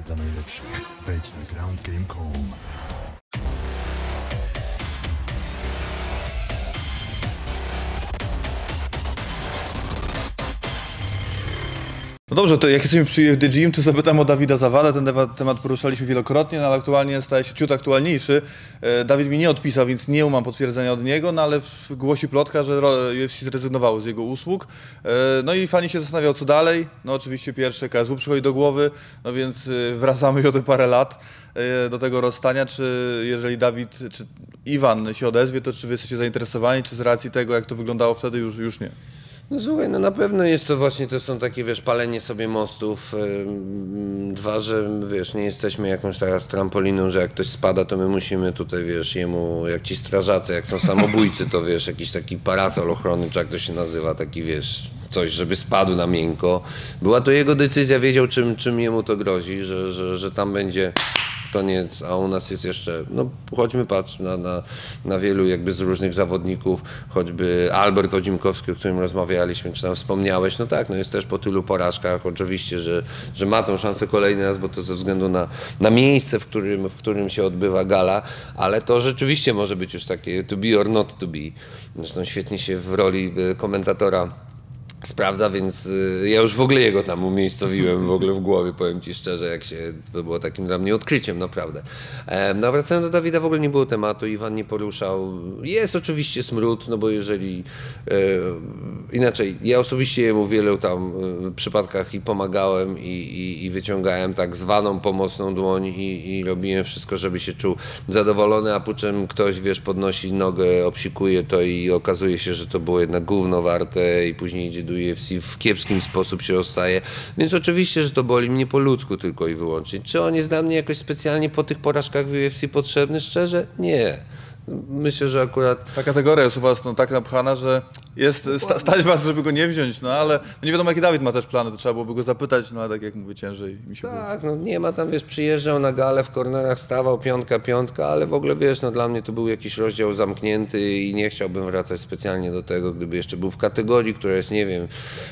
dla najlepszych. Wejdź na groundgame.com. No dobrze, to jak jesteśmy przy The Gym, to zapytam o Dawida Zawadę. Ten temat- poruszaliśmy wielokrotnie, no ale aktualnie staje się ciut aktualniejszy. E, Dawid mi nie odpisał, więc nie mam potwierdzenia od niego, no ale głosi plotka, że UFC zrezygnowało z jego usług. E, No i fani się zastanawiał, co dalej. No oczywiście pierwsze KSW przychodzi do głowy, no więc e, wracamy o te parę lat do tego rozstania. Czy jeżeli Dawid, czy Iwan się odezwie, to czy wy jesteście zainteresowani, czy z racji tego, jak to wyglądało wtedy, już, już nie? No słuchaj, no na pewno jest to właśnie, to są takie, wiesz, palenie sobie mostów. Dwa, że wiesz, nie jesteśmy jakąś teraz trampoliną, że jak ktoś spada, to my musimy tutaj, wiesz, jemu, jak ci strażacy, jak są samobójcy, to wiesz, jakiś taki parasol ochrony, czy jak to się nazywa, taki, wiesz, coś, żeby spadł na miękko. Była to jego decyzja, wiedział, czym, czym jemu to grozi, że, że, że tam będzie koniec, a u nas jest jeszcze, no chodźmy patrz na, na, na wielu jakby z różnych zawodników, choćby Albert Odzimkowski, o którym rozmawialiśmy, czy tam wspomniałeś, no tak, no jest też po tylu porażkach, oczywiście, że, że ma tą szansę kolejny raz, bo to ze względu na, na miejsce, w którym, w którym się odbywa gala, ale to rzeczywiście może być już takie to be or not to be. Zresztą świetnie się w roli y, komentatora sprawdza, więc y, ja już w ogóle jego tam umiejscowiłem w ogóle w głowie, powiem Ci szczerze, jak się, to było takim dla mnie odkryciem naprawdę. No wracając do Dawida, w ogóle nie było tematu, Iwan nie poruszał. Jest oczywiście smród, no bo jeżeli, e, inaczej, ja osobiście jemu wielu tam e, przypadkach i pomagałem i, i, i wyciągałem tak zwaną pomocną dłoń i, i robiłem wszystko, żeby się czuł zadowolony, a po czym ktoś, wiesz, podnosi nogę, obsikuje to i okazuje się, że to było jednak gówno warte i później idzie do UFC, w kiepskim sposób się rozstaje. Więc oczywiście, że to boli mnie po ludzku tylko i wyłącznie. Czy on jest dla mnie jakoś specjalnie po tych porażkach w UFC potrzebny? Szczerze? Nie. Myślę, że akurat Ta kategoria jest u was no, tak napchana, że jest sta, stać was, żeby go nie wziąć, no ale no, nie wiadomo jaki Dawid ma też plany, to trzeba byłoby go zapytać, no ale tak jak mówię, ciężej mi się było. Tak, no nie ma tam, wiesz, przyjeżdżał na galę, w kornerach stawał, piątka, piątka, ale w ogóle, wiesz, no dla mnie to był jakiś rozdział zamknięty i nie chciałbym wracać specjalnie do tego, gdyby jeszcze był w kategorii, która jest, nie wiem,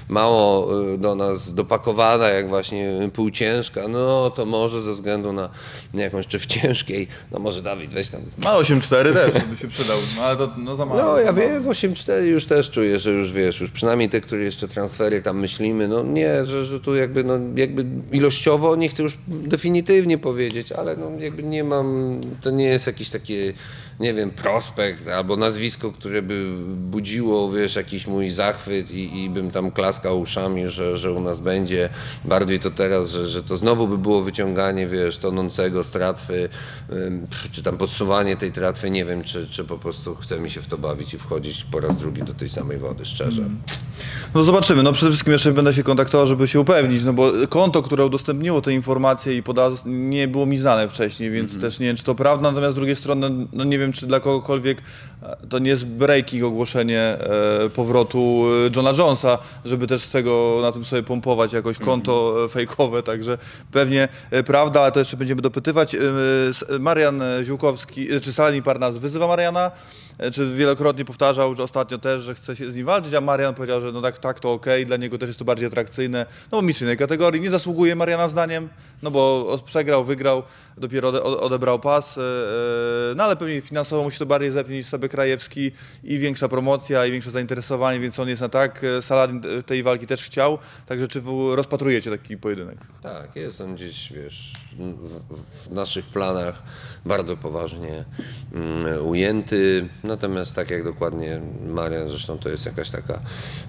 mało y, do nas dopakowana, jak właśnie półciężka, no to może ze względu na jakąś, czy w ciężkiej, no może Dawid, weź tam Ma 8-4 też, by się przydał, no ale to no, za mało. no ja wiem, w 8-4 już też czuję, że już wiesz, już przynajmniej te, które jeszcze transfery tam myślimy, no nie, że, że tu jakby, no, jakby ilościowo, nie chcę już definitywnie powiedzieć, ale no jakby nie mam, to nie jest jakiś taki, nie wiem, prospekt albo nazwisko, które by budziło, wiesz, jakiś mój zachwyt i, i bym tam klaskał uszami, że, że u nas będzie. Bardziej to teraz, że, że to znowu by było wyciąganie, wiesz, tonącego z tratwy, czy tam podsuwanie tej tratwy, nie wiem, czy, czy po prostu chce mi się w to bawić i wchodzić po raz drugi do tej samej wody, szczerze. No zobaczymy, no przede wszystkim jeszcze będę się kontaktował, żeby się upewnić, no bo konto, które udostępniło te informacje i podało, nie było mi znane wcześniej, więc też nie wiem, czy to prawda, natomiast z drugiej strony, no nie wiem, czy dla kogokolwiek e, to nie jest breaking ogłoszenie e, powrotu e, Johna Jonesa, żeby też z tego na tym sobie pompować jakoś konto e, fejkowe, także pewnie prawda, ale to jeszcze będziemy dopytywać. Marian Ziółkowski, czy Salani Parnas wyzywa Mariana? E, Czy wielokrotnie powtarzał, że ostatnio też, że chce się z nim walczyć, a Marian powiedział, że no tak, tak to okej, dla niego też jest to bardziej atrakcyjne. No bo mistrz innej kategorii, nie zasługuje Mariana zdaniem, no bo przegrał, wygrał, dopiero ode, ode- odebrał pas, e, e, no ale pewnie finansowo musi to bardziej zepnie niż sobie Krajewski i większa promocja i większe zainteresowanie, więc on jest na tak. Saladin tej walki też chciał, także czy rozpatrujecie taki pojedynek? Tak, jest on gdzieś, wiesz, w, w naszych planach bardzo poważnie mm, ujęty. Natomiast tak jak dokładnie Marian, zresztą to jest jakaś taka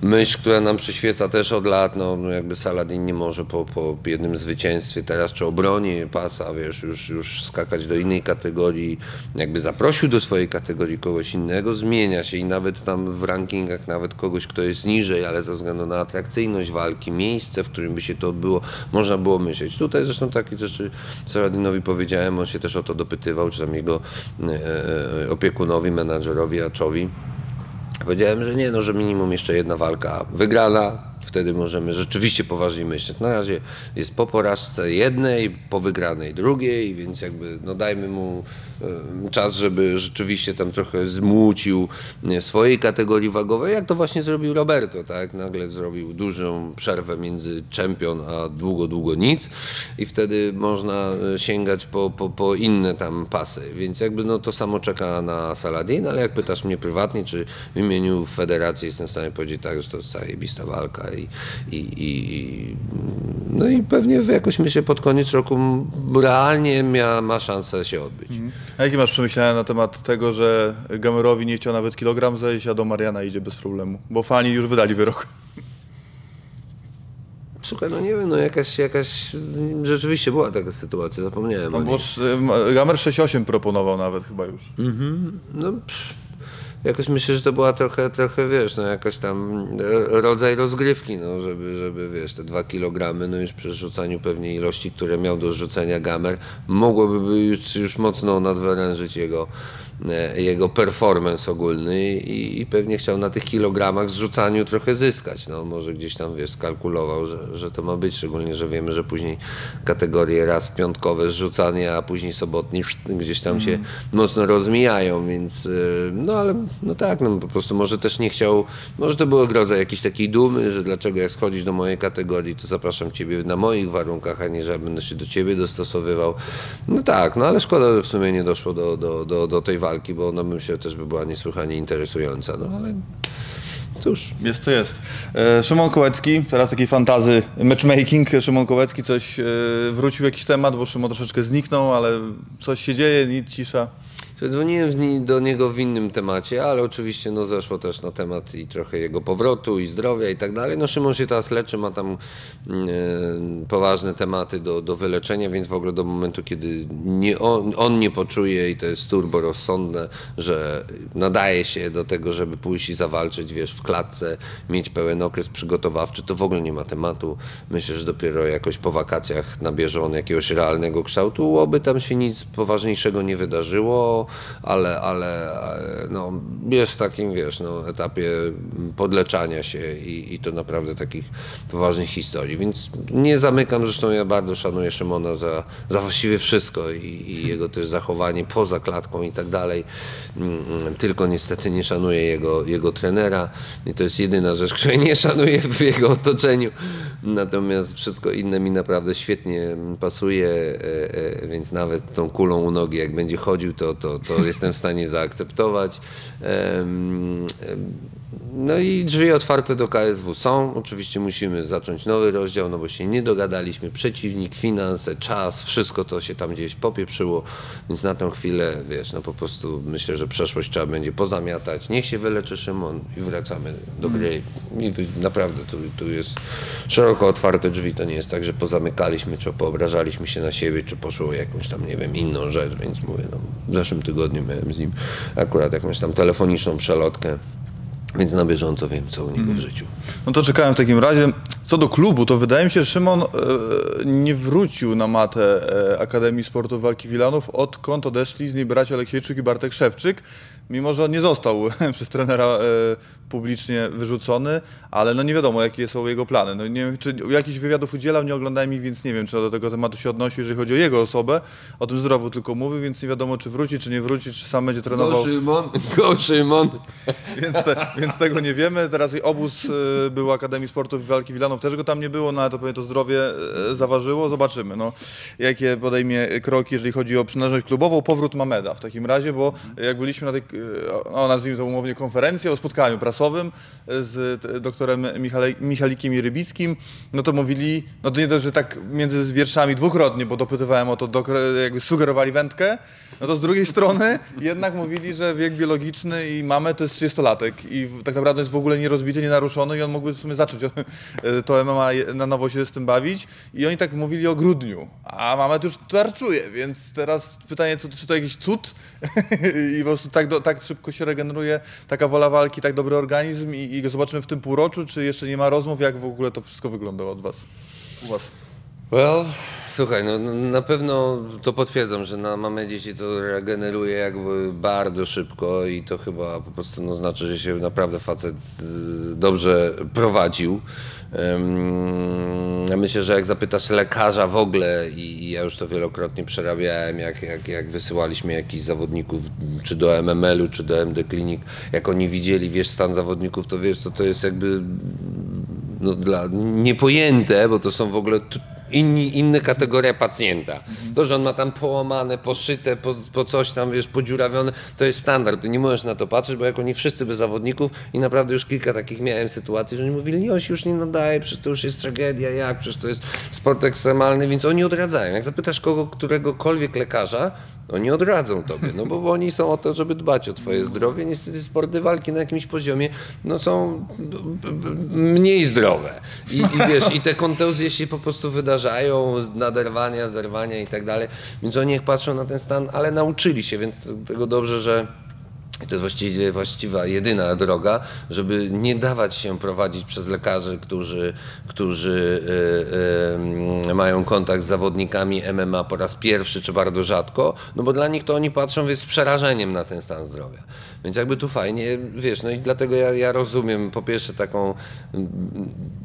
myśl, która nam przyświeca też od lat, no no jakby Saladin nie może po, po jednym zwycięstwie teraz, czy obronie pasa, wiesz, już, już skakać do innej kategorii, jakby zaprosił do swojej kategorii kogoś innego, zmienia się i nawet tam w rankingach nawet kogoś, kto jest niżej, ale ze względu na atrakcyjność walki, miejsce, w którym by się to odbyło, można było myśleć. Tutaj zresztą takie rzeczy Saladinowi powiedziałem, on się też o to dopytywał, czy tam jego e, e, opiekunowi, menadżerowi, Aczowi. Powiedziałem, że nie, no, że minimum jeszcze jedna walka wygrana, wtedy możemy rzeczywiście poważnie myśleć. Na razie jest po porażce jednej, po wygranej drugiej, więc jakby no dajmy mu czas, żeby rzeczywiście tam trochę zmucił swojej kategorii wagowej, jak to właśnie zrobił Roberto, tak? Nagle zrobił dużą przerwę między czempion a długo, długo nic i wtedy można e, sięgać po, po, po inne tam pasy, więc jakby no to samo czeka na Saladin, ale jak pytasz mnie prywatnie, czy w imieniu federacji jestem w stanie powiedzieć tak, że to jest zajebista walka i, i, i no i pewnie jakoś myślę pod koniec roku realnie mia, ma szansę się odbyć. A jakie masz przemyślenia na temat tego, że Gamerowi nie chciał nawet kilogram zejść, a do Mariana idzie bez problemu? Bo fani już wydali wyrok. Słuchaj, no nie wiem, no jakaś, jakaś rzeczywiście była taka sytuacja, zapomniałem. No bo Gamer 6-8 proponował nawet chyba już. No, pff, jakoś myślę, że to była trochę, trochę wiesz, no jakaś tam e, rodzaj rozgrywki, no, żeby, żeby wiesz, te dwa kilogramy, no już przy rzucaniu pewnej ilości, które miał do rzucenia gamer, mogłoby już, już mocno nadwyrężyć jego, jego performance ogólny i, i pewnie chciał na tych kilogramach zrzucaniu trochę zyskać, no może gdzieś tam, wiesz, skalkulował, że, że to ma być, szczególnie, że wiemy, że później kategorie raz piątkowe zrzucanie, a później sobotni gdzieś tam się mocno rozmijają, więc y, no ale no tak, no po prostu może też nie chciał, może to było rodzaj jakiejś takiej dumy, że dlaczego jak schodzisz do mojej kategorii, to zapraszam ciebie na moich warunkach, a nie, że ja będę się do ciebie dostosowywał. No tak, no ale szkoda, że w sumie nie doszło do, do, do, do tej walki, bo ona myślę też by była niesłychanie interesująca, no ale cóż. Jest to jest. E, Szymon Kołecki, teraz taki fantazy matchmaking. Szymon Kołecki coś e, wrócił jakiś temat, bo Szymon troszeczkę zniknął, ale coś się dzieje, nic, cisza. Dzwoniłem do niego w innym temacie, ale oczywiście no, zeszło też na temat i trochę jego powrotu i zdrowia i tak dalej. No Szymon się teraz leczy, ma tam mm, e, poważne tematy do, do wyleczenia, więc w ogóle do momentu, kiedy nie on, on nie poczuje i to jest turbo rozsądne, że nadaje się do tego, żeby pójść i zawalczyć, wiesz, w klatce, mieć pełen okres przygotowawczy, to w ogóle nie ma tematu. Myślę, że dopiero jakoś po wakacjach nabierze on jakiegoś realnego kształtu, oby tam się nic poważniejszego nie wydarzyło, ale, ale e, no, jest w takim, wiesz, no, etapie podleczania się i, i to naprawdę takich poważnych historii, więc nie zamykam, zresztą ja bardzo szanuję Szymona za, za właściwie wszystko i, i jego też zachowanie poza klatką i tak dalej, Mm, tylko niestety nie szanuję jego, jego trenera i to jest jedyna rzecz, której nie szanuję w jego otoczeniu, natomiast wszystko inne mi naprawdę świetnie pasuje, e, e, więc nawet tą kulą u nogi, jak będzie chodził, to, to, to jestem w stanie zaakceptować. No i drzwi otwarte do KSW są. Oczywiście musimy zacząć nowy rozdział, no bo się nie dogadaliśmy. Przeciwnik, finanse, czas, wszystko to się tam gdzieś popieprzyło, więc na tę chwilę, wiesz, no po prostu myślę, że przeszłość trzeba będzie pozamiatać. Niech się wyleczy Szymon i wracamy do gry. I wy- naprawdę tu, tu jest szeroko otwarte drzwi. To nie jest tak, że pozamykaliśmy, czy poobrażaliśmy się na siebie, czy poszło jakąś tam, nie wiem, inną rzecz, więc mówię, no, w zeszłym tygodniu miałem z nim akurat jakąś tam telefoniczną przelotkę. Więc na bieżąco wiem, co u niego w życiu. No to czekałem w takim razie. Co do klubu, to wydaje mi się, że Szymon e, nie wrócił na matę e, Akademii Sportu Walki Wilanów, odkąd odeszli z niej bracia Aleksiejczyk i Bartek Szewczyk, mimo że on nie został przez trenera e, publicznie wyrzucony, ale no nie wiadomo, jakie są jego plany. No nie czy jakichś wywiadów udzielał, nie oglądałem ich, więc nie wiem, czy do tego tematu się odnosi, jeżeli chodzi o jego osobę. O tym zdrowiu tylko mówi, więc nie wiadomo, czy wróci, czy nie wróci, czy sam będzie trenował. Szymon, go Szymon. Więc, te, więc tego nie wiemy. Teraz obóz y, był Akademii Sportu i Walki Wilanów, też go tam nie było, no ale to pewnie to zdrowie y, zaważyło. Zobaczymy, no, jakie podejmie kroki, jeżeli chodzi o przynależność klubową. Powrót Mameda w takim razie, bo jak byliśmy na tej, no, nazwijmy to umownie, konferencji o spotkaniu prasowym z doktorem Michalikiem Rybickim, no to mówili, no to nie dość, że tak między wierszami dwukrotnie, bo dopytywałem o to, dok- jakby sugerowali wędkę, no to z drugiej strony jednak mówili, że wiek biologiczny i mamy to jest 30-latek i tak naprawdę jest w ogóle nierozbity, nienaruszony i on mógłby w sumie zacząć to MMA na nowo się z tym bawić. I oni tak mówili o grudniu, a Mamet już tarczuje, więc teraz pytanie, co, czy to jakiś cud? I po prostu tak, do, tak szybko się regeneruje taka wola walki, tak dobry organizm i, i zobaczymy w tym półroczu, czy jeszcze nie ma rozmów, jak w ogóle to wszystko wygląda od was? U was. Well, Słuchaj, no no, na pewno to potwierdzam, że na Mamedzie się to regeneruje jakby bardzo szybko i to chyba po prostu no, znaczy, że się naprawdę facet y, dobrze prowadził. Ja myślę, że jak zapytasz lekarza w ogóle i, i ja już to wielokrotnie przerabiałem, jak, jak, jak wysyłaliśmy jakichś zawodników czy do MML-u, czy do MD Clinic, jak oni widzieli, wiesz, stan zawodników, to wiesz, to to jest jakby no, dla, niepojęte, bo to są w ogóle inni, inne kategoria pacjenta. To, że on ma tam połamane, poszyte, po, po coś tam, wiesz, podziurawione, to jest standard. Ty nie możesz na to patrzeć, bo jak oni wszyscy bez zawodników i naprawdę już kilka takich miałem sytuacji, że oni mówili, nie, on już nie nadaje, przecież to już jest tragedia, jak, przecież to jest sport ekstremalny, więc oni odradzają. Jak zapytasz kogo, któregokolwiek lekarza, oni odradzą tobie, no bo, bo oni są o to, żeby dbać o twoje zdrowie. Niestety sporty walki na jakimś poziomie no, są mniej zdrowe. I, I wiesz, i te kontuzje się po prostu wydarzają, naderwania, zerwania i tak dalej. Więc oni jak patrzą na ten stan, ale nauczyli się, więc tego dobrze, że i to jest właściwie właściwa, jedyna droga, żeby nie dawać się prowadzić przez lekarzy, którzy, którzy y, y, mają kontakt z zawodnikami MMA po raz pierwszy czy bardzo rzadko, no bo dla nich to oni patrzą wiesz, z przerażeniem na ten stan zdrowia. Więc jakby tu fajnie, wiesz, no i dlatego ja, ja rozumiem po pierwsze taką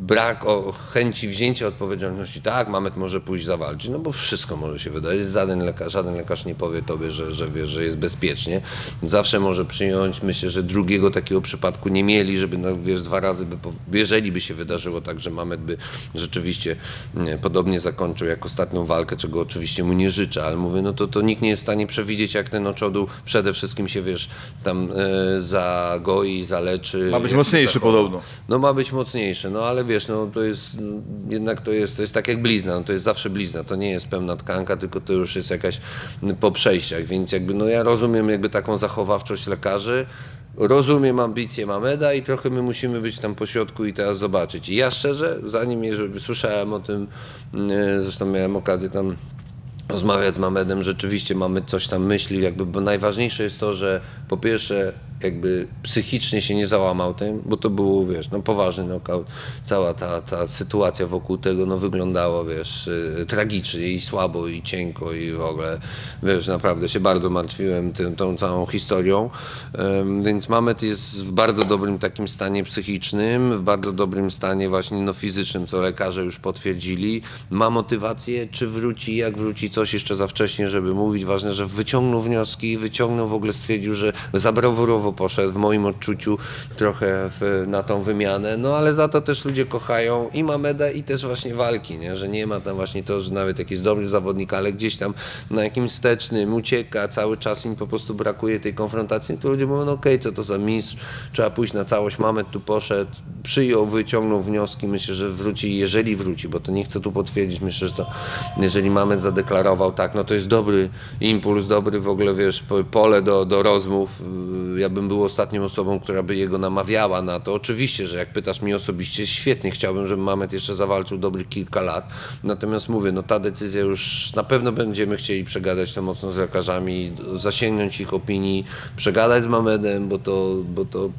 brak o chęci wzięcia odpowiedzialności. Tak, Mamet może pójść zawalczyć, no bo wszystko może się wydarzyć. Żaden lekarz, żaden lekarz nie powie tobie, że, że wiesz, że jest bezpiecznie. Zawsze może przyjąć. Myślę, że drugiego takiego przypadku nie mieli, żeby no, wiesz, dwa razy by, jeżeli by się wydarzyło tak, że Mamet by rzeczywiście nie, podobnie zakończył jak ostatnią walkę, czego oczywiście mu nie życzę, ale mówię, no to, to nikt nie jest w stanie przewidzieć, jak ten oczodu przede wszystkim się, wiesz, tam e, zagoi, zaleczy. Ma być mocniejszy podobno. No ma być mocniejsze, no ale wiesz, no to jest, mm, jednak to jest, to jest tak jak blizna, no to jest zawsze blizna, to nie jest pełna tkanka, tylko to już jest jakaś mm, po przejściach, więc jakby, no ja rozumiem jakby taką zachowawczość lekarzy, rozumiem ambicje Mameda i trochę my musimy być tam po środku i teraz zobaczyć. I ja szczerze, zanim słyszałem o tym, mm, zresztą miałem okazję tam rozmawiać z Mamedem, rzeczywiście mamy coś tam myśli, jakby, bo najważniejsze jest to, że po pierwsze jakby psychicznie się nie załamał tym, bo to był, wiesz, no poważny knockout. Cała ta, ta sytuacja wokół tego, no wyglądało, wiesz, y, tragicznie i słabo i cienko i w ogóle, wiesz, naprawdę się bardzo martwiłem tym, tą całą historią, więc Mamet jest w bardzo dobrym takim stanie psychicznym, w bardzo dobrym stanie właśnie no fizycznym, co lekarze już potwierdzili. Ma motywację, czy wróci, jak wróci, coś jeszcze za wcześnie, żeby mówić. Ważne, że wyciągnął wnioski, wyciągnął w ogóle, stwierdził, że zabrawurowo poszedł w moim odczuciu trochę w, na tą wymianę, no ale za to też ludzie kochają i Mameda i też właśnie walki, nie? że nie ma tam właśnie to, że nawet jak jest dobry zawodnik, ale gdzieś tam na jakimś stecznym ucieka cały czas im po prostu brakuje tej konfrontacji, to ludzie mówią, no okej, co to za mistrz, trzeba pójść na całość, Mamed tu poszedł, przyjął, wyciągnął wnioski, myślę, że wróci, jeżeli wróci, bo to nie chcę tu potwierdzić, myślę, że to jeżeli Mamed zadeklarował tak, no to jest dobry impuls, dobry w ogóle, wiesz, po- pole do, do rozmów. Ja bym był ostatnią osobą, która by jego namawiała na to. Oczywiście, że jak pytasz mnie osobiście, świetnie chciałbym, żeby Mamet jeszcze zawalczył dobrych kilka lat. Natomiast mówię, no ta decyzja już na pewno będziemy chcieli przegadać to mocno z lekarzami, zasięgnąć ich opinii, przegadać z Mamedem, bo to, bo to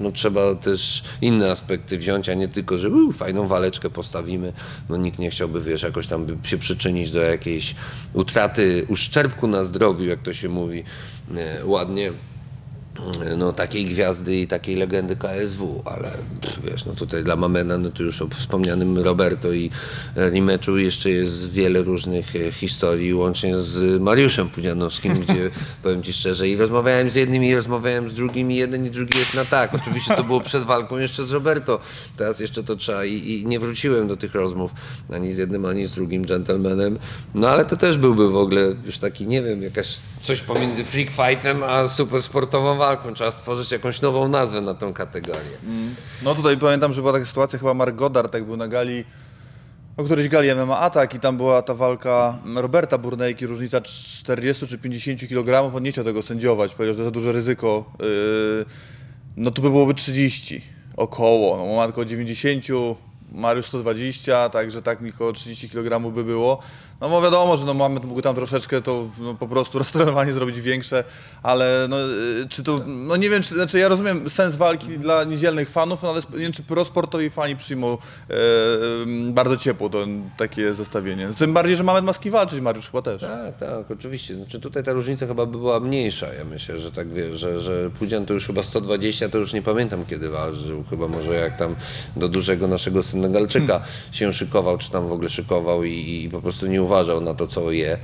no, trzeba też inne aspekty wziąć, a nie tylko, że "Uuu, fajną waleczkę postawimy. No nikt nie chciałby, wiesz, jakoś tam się przyczynić do jakiejś utraty, uszczerbku na zdrowiu, jak to się mówi e, ładnie no, takiej gwiazdy i takiej legendy KSW, ale pff, wiesz, no tutaj dla Mamena, no to już o wspomnianym Roberto i Rimeczu jeszcze jest wiele różnych e, historii, łącznie z Mariuszem Pudzianowskim, gdzie powiem Ci szczerze, i rozmawiałem z jednym i rozmawiałem z drugim i jeden i drugi jest na tak. Oczywiście to było przed walką jeszcze z Roberto, teraz jeszcze to trzeba i, i nie wróciłem do tych rozmów ani z jednym, ani z drugim gentlemanem, no ale to też byłby w ogóle już taki, nie wiem, jakaś coś pomiędzy freak fightem a super sportową walką. Trzeba stworzyć jakąś nową nazwę na tą kategorię. No tutaj pamiętam, że była taka sytuacja, chyba Mark Goddard tak był na gali, o którejś gali MMA Atak i tam była ta walka Roberta Burnejki, różnica 40 czy 50 kg, on nie chciał tego sędziować, powiedział, że to za duże ryzyko. Yy, no tu by byłoby 30 około, no ma tylko 90, Mariusz 120, także tak mi około 30 kg by było. No bo wiadomo, że no mamy mógł tam troszeczkę to no, po prostu roztrenowanie zrobić większe, ale no, y, czy to, no nie wiem, czy, znaczy ja rozumiem sens walki dla niedzielnych fanów, no, ale nie wiem, czy prosportowi fani przyjmą e, bardzo ciepło to takie zestawienie. Tym bardziej, że mamy maski walczyć, Mariusz chyba też. Tak, tak, oczywiście. Znaczy tutaj ta różnica chyba by była mniejsza. Ja myślę, że tak wiesz, że, że Pudzian to już chyba 120, to już nie pamiętam kiedy walczył. Chyba może jak tam do dużego naszego Senegalczyka się szykował, czy tam w ogóle szykował i, i po prostu nie uważał na to, co je.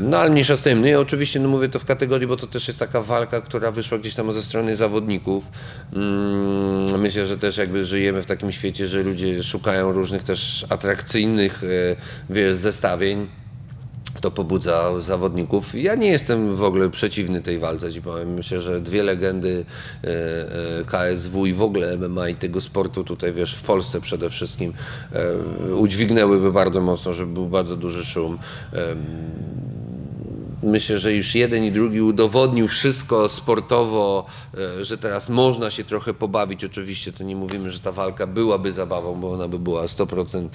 No ale mniejsza z tym. No i oczywiście no mówię to w kategorii, bo to też jest taka walka, która wyszła gdzieś tam ze strony zawodników. Mm, Myślę, że też jakby żyjemy w takim świecie, że ludzie szukają różnych też atrakcyjnych, e, wiesz, zestawień to pobudza zawodników. Ja nie jestem w ogóle przeciwny tej walce, ci powiem. Myślę, że dwie legendy e, e, KSW i w ogóle MMA i tego sportu tutaj, wiesz, w Polsce przede wszystkim e, udźwignęłyby bardzo mocno, żeby był bardzo duży szum. Myślę, że już jeden i drugi udowodnił wszystko sportowo, e, że teraz można się trochę pobawić. Oczywiście to nie mówimy, że ta walka byłaby zabawą, bo ona by była 100%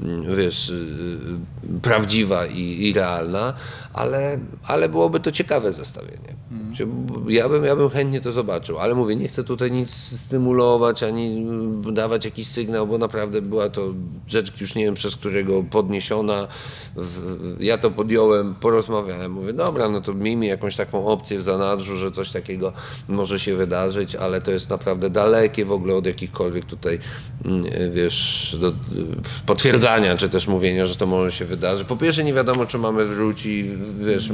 mm, wiesz, y, y, prawdziwa i, i realna, ale, ale byłoby to ciekawe zestawienie. Się- Ja bym, ja bym chętnie to zobaczył, ale mówię, nie chcę tutaj nic stymulować ani y, dawać jakiś sygnał, bo naprawdę była to rzecz już nie wiem przez którego podniesiona. Ja to podjąłem, porozmawiałem, mówię, dobra, no to miejmy jakąś taką opcję w zanadrzu, że coś takiego może się wydarzyć, ale to jest naprawdę dalekie w ogóle od jakichkolwiek tutaj, mm, wiesz, do, potwierdzania, czy też mówienia, że to może się wydarzyć. Po pierwsze nie wiadomo, czy mamy wrócić, wiesz,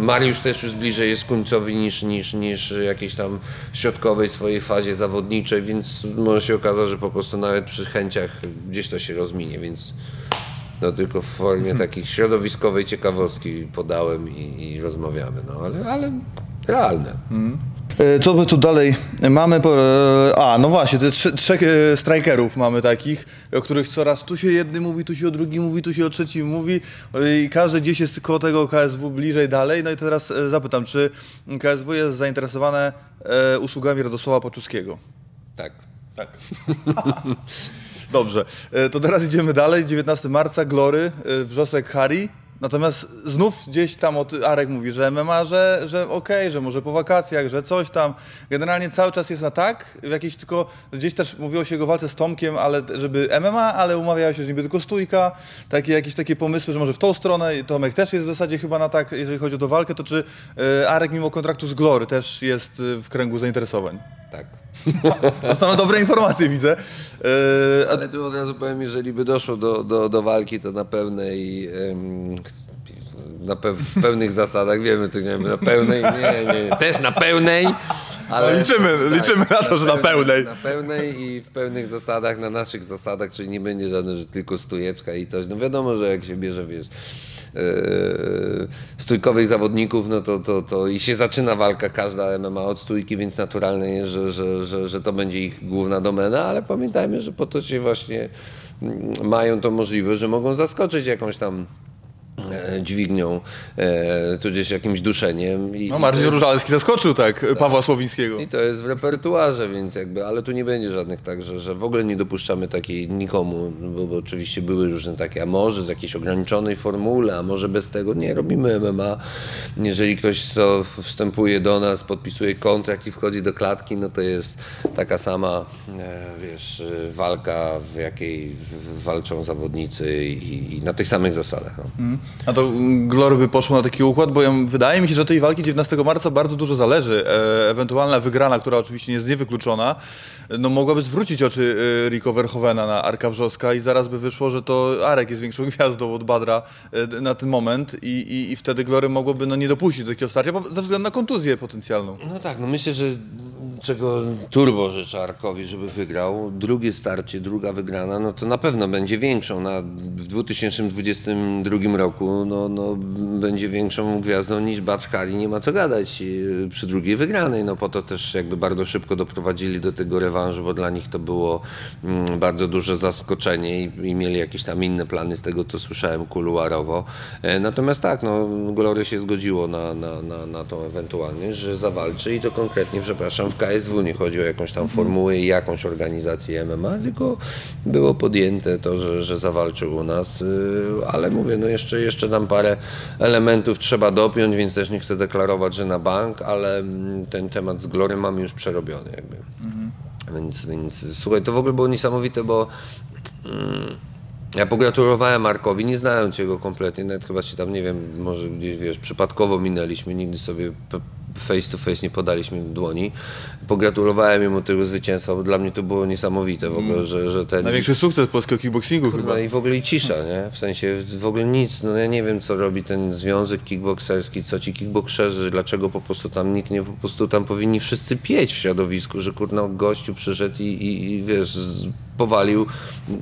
Mariusz też już bliżej jest końcowi niż, niż, niż jakiejś tam środkowej swojej fazie zawodniczej, więc może się okazać, że po prostu nawet przy chęciach gdzieś to się rozminie, więc no tylko w formie takich środowiskowej ciekawostki podałem i, i rozmawiamy, no ale, ale realne. E, Co my tu dalej mamy? E, A, no właśnie, te trzy, trzech e, strikerów mamy takich, o których coraz tu się jedny mówi, tu się o drugim mówi, tu się o trzecim mówi e, i każdy gdzieś jest koło tego KSW bliżej dalej. No i teraz e, zapytam, czy KSW jest zainteresowane e, usługami Radosława Poczuskiego? Tak. Tak. Dobrze, e, to teraz idziemy dalej. 19 marca, Glory, e, wrzosek Harry. Natomiast znów gdzieś tam od Arek mówi, że MMA, że, że okej, że może po wakacjach, że coś tam. Generalnie cały czas jest na tak, w jakiejś tylko, gdzieś też mówiło się o walce z Tomkiem, ale żeby MMA, ale umawiało się, że niby tylko stójka, takie jakieś takie pomysły, że może w tą stronę. I Tomek też jest w zasadzie chyba na tak, jeżeli chodzi o tą walkę, to czy e, Arek mimo kontraktu z Glory też jest e, w kręgu zainteresowań? Tak. To same dobre informacje widzę. A Ale tu od razu powiem, jeżeli by doszło do, do, do walki, to na pełnej. em, na pe w pełnych zasadach, wiemy, to nie wiem, na pełnej, nie, nie, też na pełnej, ale... No liczymy, liczymy na to, że na pełnej. Na pełnej i w pełnych zasadach, na naszych zasadach, czyli nie będzie żadne, że tylko stójeczka i coś. No wiadomo, że jak się bierze, wiesz, yy, stójkowych zawodników, no to, to, to i się zaczyna walka każda MMA od stójki, więc naturalne jest, że, że, że, że to będzie ich główna domena, ale pamiętajmy, że po to się właśnie mm, mają tą możliwość, że mogą zaskoczyć jakąś tam dźwignią, e, tudzież jakimś duszeniem. I, No Marcin Różalski zaskoczył tak Pawła Słowińskiego. i to jest w repertuarze, więc jakby, ale tu nie będzie żadnych tak, że, że w ogóle nie dopuszczamy takiej nikomu, bo, bo oczywiście były różne takie, a może z jakiejś ograniczonej formule, a może bez tego. Nie, robimy MMA. Jeżeli ktoś to wstępuje do nas, podpisuje kontrakt i wchodzi do klatki, no to jest taka sama, e, wiesz, e, walka, w jakiej walczą zawodnicy i, i na tych samych zasadach. No. A to Glory by poszło na taki układ, bo ja, wydaje mi się, że tej walki 19 marca bardzo dużo zależy. E, ewentualna wygrana, która oczywiście jest niewykluczona, no mogłaby zwrócić oczy e, Rico Verhovena na Arka Wrzoska i zaraz by wyszło, że to Arek jest większą gwiazdą od Badra e, na ten moment i, i, i wtedy Glory mogłoby no, nie dopuścić do takiego starcia, bo ze względu na kontuzję potencjalną. No tak, no myślę, że czego turbo życzę Arkowi, żeby wygrał. Drugie starcie, druga wygrana, no to na pewno będzie większą. Na, w 2022 roku no, no, będzie większą gwiazdą niż Baczkali. Nie ma co gadać yy, przy drugiej wygranej. No po to też jakby bardzo szybko doprowadzili do tego rewanżu, bo dla nich to było mm, bardzo duże zaskoczenie i, i mieli jakieś tam inne plany z tego, co słyszałem kuluarowo. E, natomiast tak, no, Glory się zgodziło na, na, na, na tą ewentualność, że zawalczy i to konkretnie, przepraszam, w KS KSW, nie chodzi o jakąś tam formułę i jakąś organizację MMA, tylko było podjęte to, że, że zawalczył u nas, y, ale mówię, no jeszcze, jeszcze tam parę elementów trzeba dopiąć, więc też nie chcę deklarować, że na bank, ale mm, ten temat z Glory mamy już przerobiony jakby. Więc, więc słuchaj, to w ogóle było niesamowite, bo mm, ja pogratulowałem Markowi, nie znając jego kompletnie, nawet chyba się tam, nie wiem, może gdzieś, wiesz, przypadkowo minęliśmy, nigdy sobie face to face nie podaliśmy dłoni. Pogratulowałem mu tego zwycięstwa, bo dla mnie to było niesamowite w ogóle, że, że ten... Największy sukces polskiego kickboxingu chyba. No i w ogóle i cisza, nie? W sensie w ogóle nic. No ja nie wiem, co robi ten związek kickbokserski, co ci kickbokserzy, dlaczego po prostu tam nikt nie, po prostu tam powinni wszyscy pieć w środowisku, że kurna gościu przyszedł i, i, i wiesz, powalił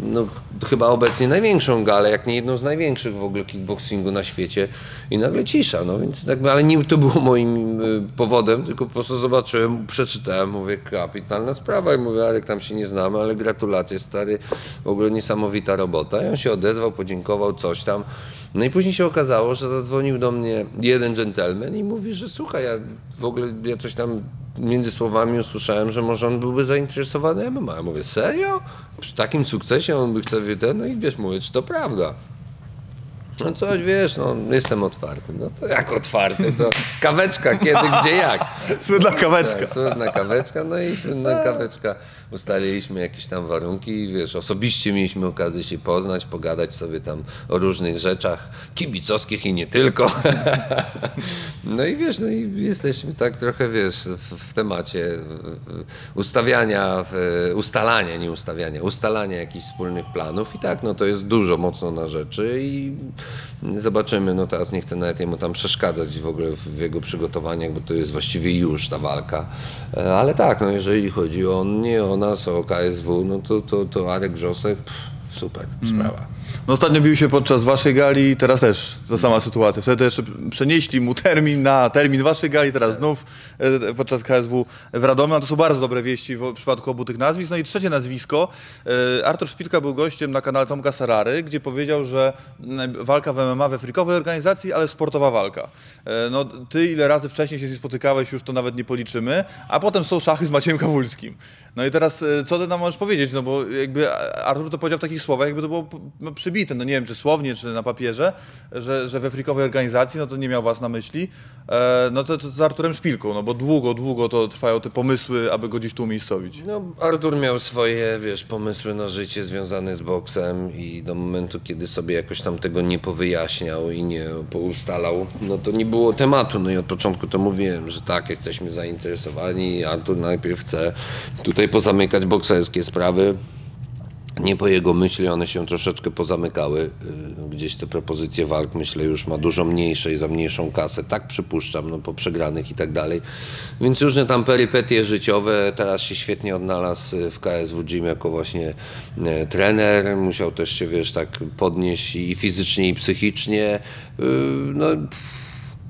no, chyba obecnie największą galę, jak nie jedną z największych w ogóle kickboxingu na świecie i nagle cisza, no więc ale nie to było moim y, powodem, tylko po prostu zobaczyłem, przeczytałem, mówię, kapitalna sprawa i mówię, ale tam się nie znamy, ale gratulacje stary, w ogóle niesamowita robota i on się odezwał, podziękował, coś tam. No i później się okazało, że zadzwonił do mnie jeden dżentelmen i mówi, że słuchaj, ja w ogóle ja coś tam między słowami usłyszałem, że może on byłby zainteresowany MMA. Ja mówię, serio? Przy takim sukcesie on by chciał ten? No i wiesz, mówię, czy to prawda? No coś, wiesz, no jestem otwarty. No to jak otwarty? To kaweczka, kiedy, gdzie, jak. Słynna kaweczka. Tak, słynna kaweczka, no i słynna kaweczka. Ustaliliśmy jakieś tam warunki. Wiesz, osobiście mieliśmy okazję się poznać, pogadać sobie tam o różnych rzeczach kibicowskich i nie tylko. No i wiesz, no i jesteśmy tak trochę, wiesz, w, w temacie ustawiania, ustalania, nie ustawiania, ustalania jakichś wspólnych planów. I tak, no to jest dużo mocno na rzeczy i zobaczymy, no teraz nie chcę nawet jemu tam przeszkadzać w ogóle w jego przygotowaniach, bo to jest właściwie już ta walka, E, ale tak, no jeżeli chodzi o mnie, o nas, o KSW, no to, to, to Arek Wrzosek, pff, super sprawa. No ostatnio bił się podczas waszej gali teraz też ta sama sytuacja. Wtedy jeszcze przenieśli mu termin na termin waszej gali, teraz znów e, podczas KSW w Radomiu. To są bardzo dobre wieści w przypadku obu tych nazwisk. No i trzecie nazwisko. E, Artur Szpitka był gościem na kanale Tomka Sarary, gdzie powiedział, że mm, walka w MMA we frikowej organizacji, ale sportowa walka. E, No ty ile razy wcześniej się z nim spotykałeś, już to nawet nie policzymy, a potem są szachy z Maciejem Kawulskim. No i teraz co ty nam możesz powiedzieć? No bo jakby Artur to powiedział w takich słowach, jakby to było no, przybite, no nie wiem czy słownie, czy na papierze, że, że we frikowej organizacji, no to nie miał was na myśli. E, no to, to z Arturem Szpilką, no bo długo, długo to trwają te pomysły, aby go gdzieś tu umiejscowić. No, Artur miał swoje, wiesz, pomysły na życie związane z boksem i do momentu, kiedy sobie jakoś tam tego nie powyjaśniał i nie poustalał, no to nie było tematu. No i od początku to mówiłem, że tak, jesteśmy zainteresowani. Artur najpierw chce tutaj pozamykać bokserskie sprawy. Nie po jego myśli, one się troszeczkę pozamykały. Yy, Gdzieś te propozycje walk, myślę, już ma dużo mniejsze i za mniejszą kasę. Tak przypuszczam, no po przegranych i tak dalej. Więc różne tam perypetie życiowe. Teraz się świetnie odnalazł w KSW Gym jako właśnie e, trener. Musiał też się, wiesz, tak podnieść i fizycznie, i psychicznie. No,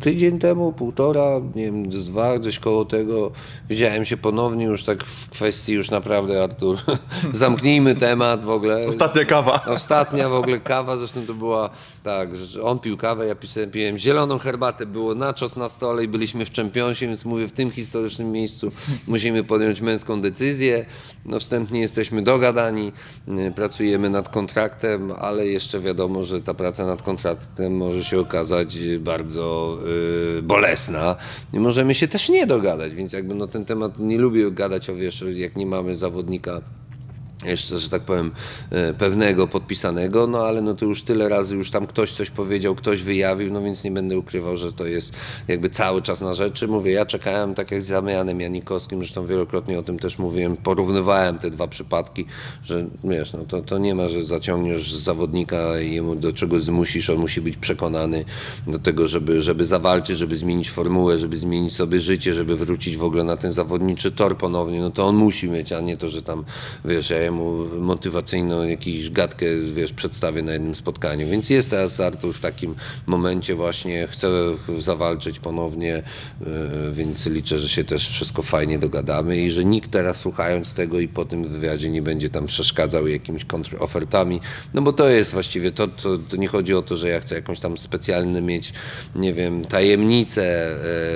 tydzień temu, półtora, nie wiem, dwa, gdzieś koło tego, widziałem się ponownie już tak w kwestii już naprawdę, Artur, zamknijmy temat w ogóle. Ostatnia kawa. Ostatnia w ogóle kawa, zresztą to była tak, że on pił kawę, ja pisałem, piłem zieloną herbatę, było nachos na stole i byliśmy w Championsie, więc mówię, w tym historycznym miejscu musimy podjąć męską decyzję. No wstępnie jesteśmy dogadani, y, pracujemy nad kontraktem, ale jeszcze wiadomo, że ta praca nad kontraktem może się okazać bardzo y, bolesna i możemy się też nie dogadać, więc jakby no ten temat nie lubię gadać o wiesz, jak nie mamy zawodnika jeszcze, że tak powiem, e, pewnego, podpisanego, no ale no to już tyle razy już tam ktoś coś powiedział, ktoś wyjawił, no więc nie będę ukrywał, że to jest jakby cały czas na rzeczy. Mówię, ja czekałem tak jak z Damianem Janikowskim, zresztą wielokrotnie o tym też mówiłem, porównywałem te dwa przypadki, że wiesz, no to, to nie ma, że zaciągniesz zawodnika i jemu do czegoś zmusisz, on musi być przekonany do tego, żeby, żeby zawalczyć, żeby zmienić formułę, żeby zmienić sobie życie, żeby wrócić w ogóle na ten zawodniczy tor ponownie, no to on musi mieć, a nie to, że tam, wiesz, ja jemu motywacyjną jakąś gadkę, wiesz, przedstawię na jednym spotkaniu. Więc jest teraz Artur w takim momencie właśnie, chce zawalczyć ponownie, yy, więc liczę, że się też wszystko fajnie dogadamy i że nikt teraz słuchając tego i po tym wywiadzie nie będzie tam przeszkadzał jakimiś kontrofertami, no bo to jest właściwie, to, to, to nie chodzi o to, że ja chcę jakąś tam specjalny mieć, nie wiem, tajemnicę,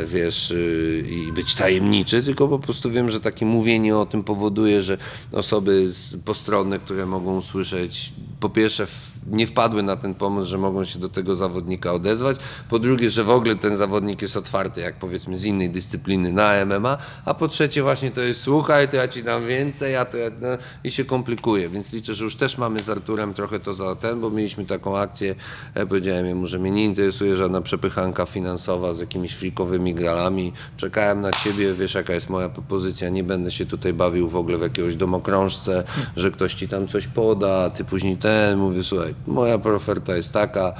e, wiesz, y, i być tajemniczy, tylko po prostu wiem, że takie mówienie o tym powoduje, że osoby postronne, które mogą usłyszeć, po pierwsze nie wpadły na ten pomysł, że mogą się do tego zawodnika odezwać, po drugie, że w ogóle ten zawodnik jest otwarty, jak powiedzmy z innej dyscypliny na MMA, a. Po trzecie właśnie to jest słuchaj, to ja ci dam więcej, a to ja, no, i się komplikuje, więc liczę, że już też mamy z Arturem trochę to za ten, bo mieliśmy taką akcję, ja powiedziałem jemu, że mnie nie interesuje żadna przepychanka finansowa z jakimiś frikowymi galami, czekałem na ciebie, wiesz jaka jest moja propozycja, nie będę się tutaj bawił w ogóle w jakiegoś domokrążce, że ktoś ci tam coś poda, ty później ten, mówię, słuchaj, moja oferta jest taka,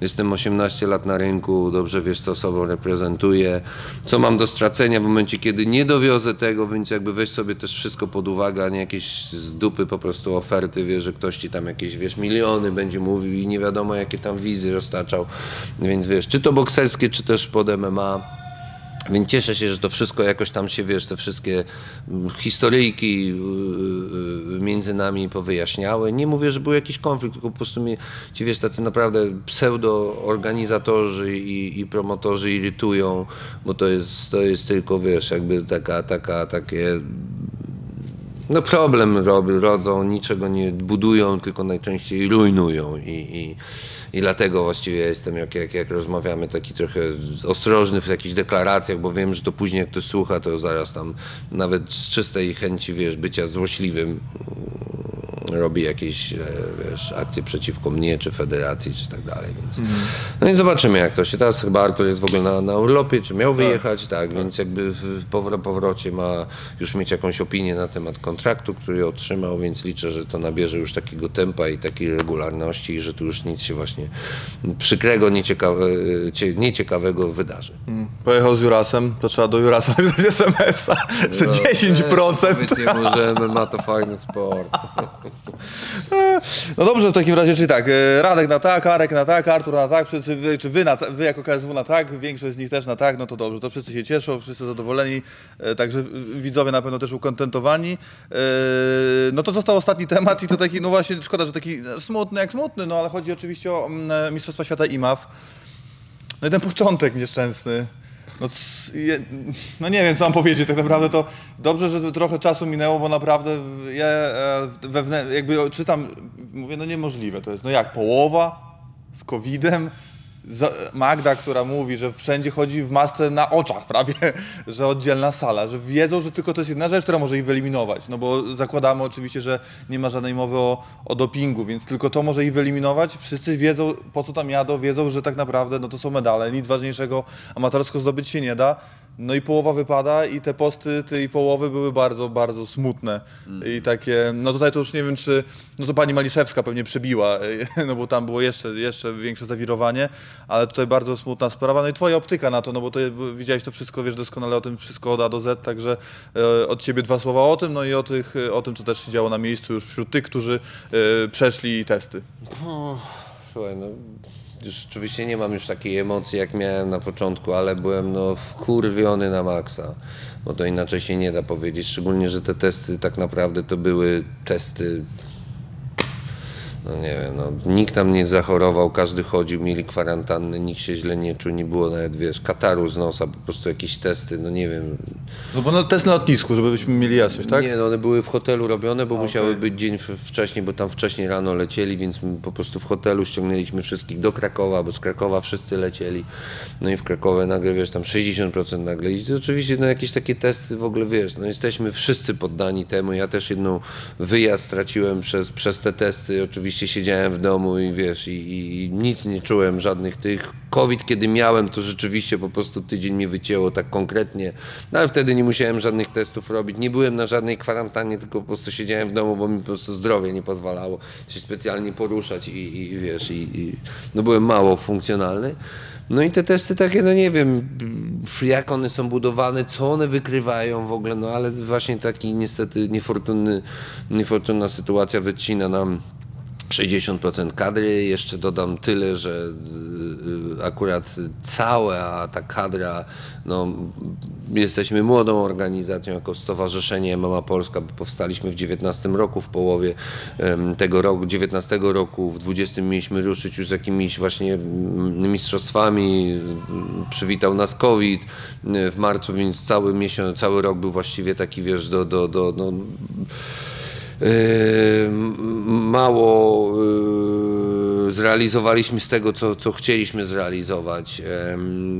jestem 18 lat na rynku, dobrze wiesz co sobą reprezentuję, co mam do stracenia w momencie, kiedy nie dowiozę tego, więc jakby weź sobie też wszystko pod uwagę, a nie jakieś z dupy po prostu oferty, wiesz, że ktoś ci tam jakieś, wiesz, miliony będzie mówił i nie wiadomo jakie tam wizy roztaczał, więc wiesz, czy to bokserskie, czy też pod MMA, więc cieszę się, że to wszystko jakoś tam się, wiesz, te wszystkie historyjki yy, yy, między nami powyjaśniały. Nie mówię, że był jakiś konflikt, tylko po prostu mnie ci, wiesz, tacy naprawdę pseudo-organizatorzy i, i promotorzy irytują, bo to jest, to jest tylko, wiesz, jakby taka, taka, takie no problem rodzą, niczego nie budują, tylko najczęściej rujnują i, i, i dlatego właściwie jestem, jak, jak, jak rozmawiamy, taki trochę ostrożny w jakichś deklaracjach, bo wiem, że to później jak ktoś słucha, to zaraz tam nawet z czystej chęci, wiesz, bycia złośliwym robi jakieś e, wiesz, akcje przeciwko mnie, czy federacji, czy tak dalej. Więc, No i zobaczymy jak to się. Teraz chyba Artur jest w ogóle na, na urlopie, czy miał wyjechać, tak, więc jakby w powro- powrocie ma już mieć jakąś opinię na temat kontraktu, który otrzymał, więc liczę, że to nabierze już takiego tempa i takiej regularności i że tu już nic się właśnie przykrego, nieciekawe, cie- nieciekawego wydarzy. Pojechał z Jurasem, to trzeba do Jurasa napisać SMS-a, że 10%. Powiedzcie mu, że MMA to fajny sport. No dobrze, w takim razie, czyli tak, e, Radek na tak, Arek na tak, Artur na tak, wszyscy wy, czy wy, na, wy jako KSW na tak, większość z nich też na tak, no to dobrze, to wszyscy się cieszą, wszyscy zadowoleni, e, także widzowie na pewno też ukontentowani. E, No to został ostatni temat i to taki, no właśnie, szkoda, że taki smutny jak smutny, no ale chodzi oczywiście o mm, Mistrzostwa Świata IMAF. No i ten początek nieszczęsny. No, no nie wiem, co mam powiedzieć, tak naprawdę to dobrze, że trochę czasu minęło, bo naprawdę ja e, jakby czytam, mówię, no niemożliwe to jest. No jak, połowa z COVID-em? Magda, która mówi, że wszędzie chodzi w masce na oczach prawie, że oddzielna sala, że wiedzą, że tylko to jest jedna rzecz, która może ich wyeliminować. No bo zakładamy oczywiście, że nie ma żadnej mowy o, o dopingu, więc tylko to może ich wyeliminować. Wszyscy wiedzą, po co tam jadą, wiedzą, że tak naprawdę no to są medale, nic ważniejszego amatorsko zdobyć się nie da. No i połowa wypada i te posty tej połowy były bardzo, bardzo smutne. I takie, no tutaj to już nie wiem, czy, no to pani Maliszewska pewnie przebiła, no bo tam było jeszcze, jeszcze większe zawirowanie, ale tutaj bardzo smutna sprawa. No i twoja optyka na to, no bo to widziałeś to wszystko, wiesz doskonale o tym wszystko od A do Z, także e, od ciebie dwa słowa o tym, no i o, tych, e, o tym, co też się działo na miejscu już wśród tych, którzy e, przeszli testy. Słuchaj, no oczywiście nie mam już takiej emocji jak miałem na początku, ale byłem no wkurwiony na maksa, bo to inaczej się nie da powiedzieć, szczególnie, że te testy tak naprawdę to były testy no nie wiem, no, nikt tam nie zachorował, każdy chodził, mieli kwarantannę, nikt się źle nie czuł, nie było nawet, wiesz, kataru z nosa, po prostu jakieś testy, no nie wiem, No bo no, test na lotnisku, żebyśmy mieli jasność, tak? nie, no one były w hotelu robione, bo musiały być dzień wcześniej, bo tam wcześniej rano lecieli, więc my po prostu w hotelu ściągnęliśmy wszystkich do Krakowa, bo z Krakowa wszyscy lecieli. No i w Krakowie nagle, wiesz, tam 60% nagle. I to oczywiście no, jakieś takie testy w ogóle, wiesz, no jesteśmy wszyscy poddani temu. Ja też jedną wyjazd straciłem przez, przez te testy. Oczywiście siedziałem w domu i wiesz, i, i nic nie czułem, żadnych tych. COVID, kiedy miałem, to rzeczywiście po prostu tydzień mi wycięło tak konkretnie. No ale wtedy nie musiałem żadnych testów robić. Nie byłem na żadnej kwarantannie, tylko po prostu siedziałem w domu, bo mi po prostu zdrowie nie pozwalało się specjalnie poruszać i, i wiesz, i, i no byłem mało funkcjonalny. No i te testy takie, no nie wiem, jak one są budowane, co one wykrywają w ogóle, no ale właśnie taki niestety niefortunny, niefortunna sytuacja wycina nam 60% kadry. Jeszcze dodam tyle, że y, akurat cała ta kadra, no, jesteśmy młodą organizacją jako Stowarzyszenie MMA Polska, powstaliśmy w 19 roku, w połowie tego roku, 19 roku, w 20 mieliśmy ruszyć już z jakimiś właśnie mm, mistrzostwami, przywitał nas COVID y, w marcu, więc cały miesiąc, cały rok był właściwie taki, wiesz, do, do, do no, mało yy, zrealizowaliśmy z tego, co, co chcieliśmy zrealizować. Yy,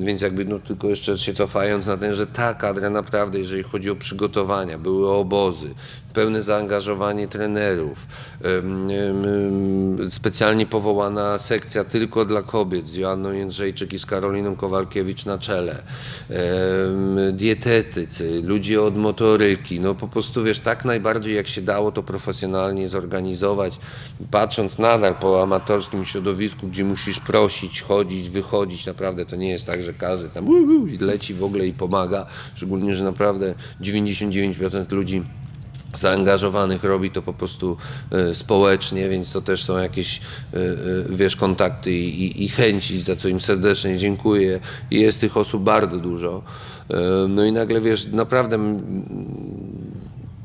Więc jakby no, tylko jeszcze się cofając na ten, że ta kadra naprawdę, jeżeli chodzi o przygotowania, były obozy, pełne zaangażowanie trenerów, specjalnie powołana sekcja tylko dla kobiet z Joanną Jędrzejczyk i z Karoliną Kowalkiewicz na czele, dietetycy, ludzie od motoryki, no po prostu wiesz, tak najbardziej jak się dało to profesjonalnie zorganizować, patrząc nadal po amatorskim środowisku, gdzie musisz prosić, chodzić, wychodzić, naprawdę to nie jest tak, że każdy tam leci w ogóle i pomaga, szczególnie, że naprawdę 99% ludzi zaangażowanych robi to po prostu e, społecznie, więc to też są jakieś, e, e, wiesz, kontakty i, i, i chęci, za co im serdecznie dziękuję. I jest tych osób bardzo dużo. No i nagle, wiesz, naprawdę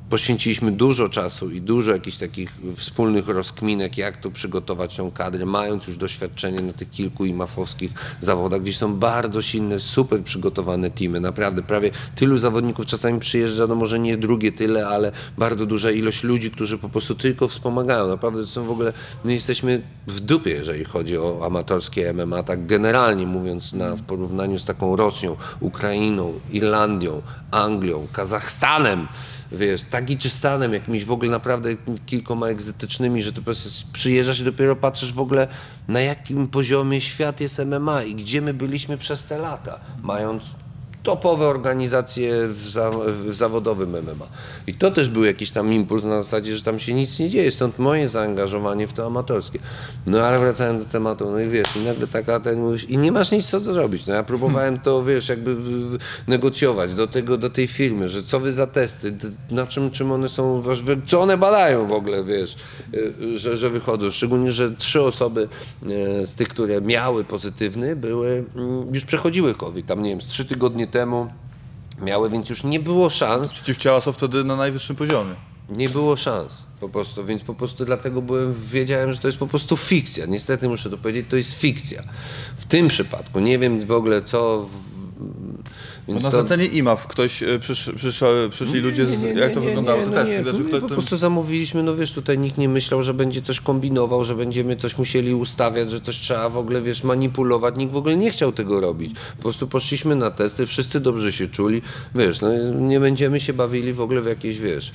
poświęciliśmy dużo czasu i dużo jakichś takich wspólnych rozkminek, jak to przygotować tą kadrę, mając już doświadczenie na tych kilku imafowskich zawodach, gdzie są bardzo silne, super przygotowane teamy, naprawdę prawie tylu zawodników czasami przyjeżdża, no może nie drugie tyle, ale bardzo duża ilość ludzi, którzy po prostu tylko wspomagają, naprawdę to są w ogóle, my jesteśmy w dupie, jeżeli chodzi o amatorskie MMA, tak generalnie mówiąc na, w porównaniu z taką Rosją, Ukrainą, Irlandią, Anglią, Kazachstanem, wiesz, Tadżykistanem, jakimiś w ogóle naprawdę kilkoma egzotycznymi, że ty po prostu przyjeżdżasz i dopiero patrzysz w ogóle na jakim poziomie świat jest MMA i gdzie my byliśmy przez te lata, mając topowe organizacje w, za, w zawodowym MMA. I to też był jakiś tam impuls na zasadzie, że tam się nic nie dzieje, stąd moje zaangażowanie w to amatorskie. No ale wracając do tematu, no i wiesz, i nagle taka ten mówisz, i nie masz nic co zrobić. No ja próbowałem to, wiesz, jakby negocjować do tego, do tej firmy, że co wy za testy, na czym, czym one są, co one badają w ogóle, wiesz, y, że, że wychodzą. Szczególnie, że trzy osoby y, z tych, które miały pozytywny, były, mm, już przechodziły COVID, tam nie wiem, z trzy tygodnie temu miały, więc już nie było szans, Przeciwciała są wtedy na najwyższym poziomie. nie było szans po prostu, więc po prostu dlatego byłem, wiedziałem, że to jest po prostu fikcja. Niestety muszę to powiedzieć, to jest fikcja. W tym przypadku nie wiem w ogóle co. Bo więc na to, zlecenie IMAW ktoś e, przysz, przysz, przyszli ludzie, z, jak to wyglądało, te no testy? nie, my ktoś po prostu zamówiliśmy, no wiesz, tutaj nikt nie myślał, że będzie coś kombinował, że będziemy coś musieli ustawiać, że coś trzeba w ogóle, wiesz, manipulować. Nikt w ogóle nie chciał tego robić. Po prostu poszliśmy na testy, wszyscy dobrze się czuli, wiesz, no nie będziemy się bawili w ogóle w jakieś, wiesz,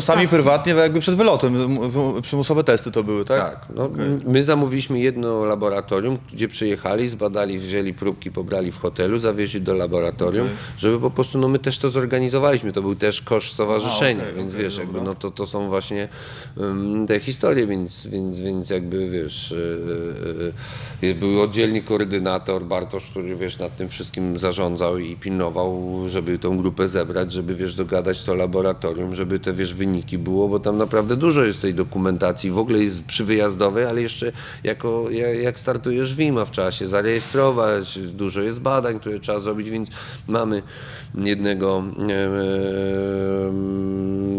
Sami prywatnie, jakby przed wylotem, przymusowe testy to były, tak? Tak, no, m- my zamówiliśmy jedno laboratorium, gdzie przyjechali, zbadali, wzięli próbki, pobrali w hotelu, zawieźli do laboratorium, żeby po prostu, no my też to zorganizowaliśmy, to był też koszt stowarzyszenia, A, okej, więc okej, wiesz, dobra. jakby no. to, to są właśnie um, te historie, więc, więc, więc jakby wiesz, yy, yy, był oddzielny koordynator Bartosz, który wiesz, nad tym wszystkim zarządzał i pilnował, żeby tą grupę zebrać, żeby wiesz, dogadać to laboratorium, żeby te wiesz, wyniki było, bo tam naprawdę dużo jest tej dokumentacji, w ogóle jest przywyjazdowej, ale jeszcze jako, jak, startujesz w IMA, trzeba się zarejestrować, dużo jest badań, które trzeba zrobić, więc mamy jednego e,